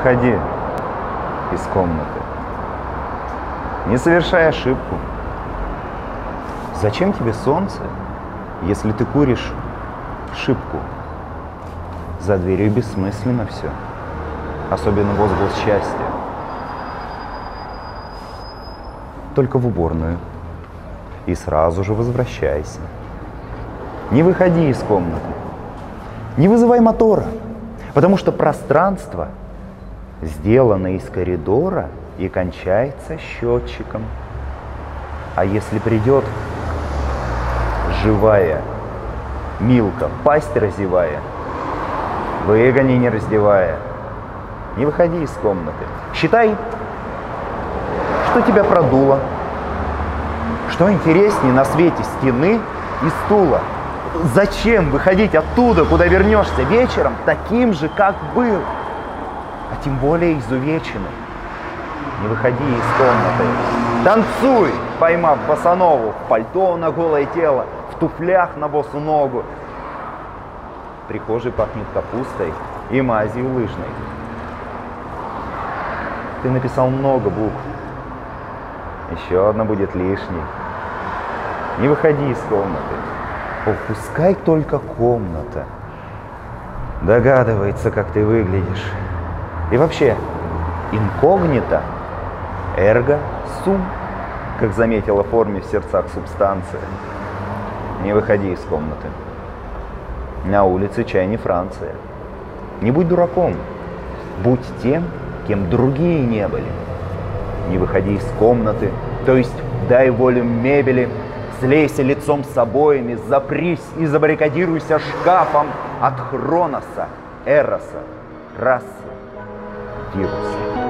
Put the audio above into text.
выходи из комнаты. Не совершай ошибку. Зачем тебе солнце, если ты куришь шибку? За дверью бессмысленно все. Особенно возглас счастья. Только в уборную. И сразу же возвращайся. Не выходи из комнаты. Не вызывай мотора. Потому что пространство сделано из коридора и кончается счетчиком. А если придет живая Милка, пасть разевая, выгони не раздевая, не выходи из комнаты. Считай, что тебя продуло, что интереснее на свете стены и стула. Зачем выходить оттуда, куда вернешься вечером, таким же, как был, а тем более изувеченным? Не выходи из комнаты. Танцуй, поймав босанову, в пальто на голое тело, в туфлях на босу ногу. В прихожей пахнет капустой и мазью лыжной. Ты написал много букв. Еще одна будет лишней. Не выходи из комнаты. О, только комната. Догадывается, как ты выглядишь. И вообще, инкогнито, эрго сум, как заметила форме в сердцах субстанция. Не выходи из комнаты. На улице чай не Франция. Не будь дураком. Будь тем, кем другие не были. Не выходи из комнаты, то есть дай волю мебели, Слейся лицом с обоями, запрись и забаррикадируйся шкафом от Хроноса, Эроса, расы, Dios.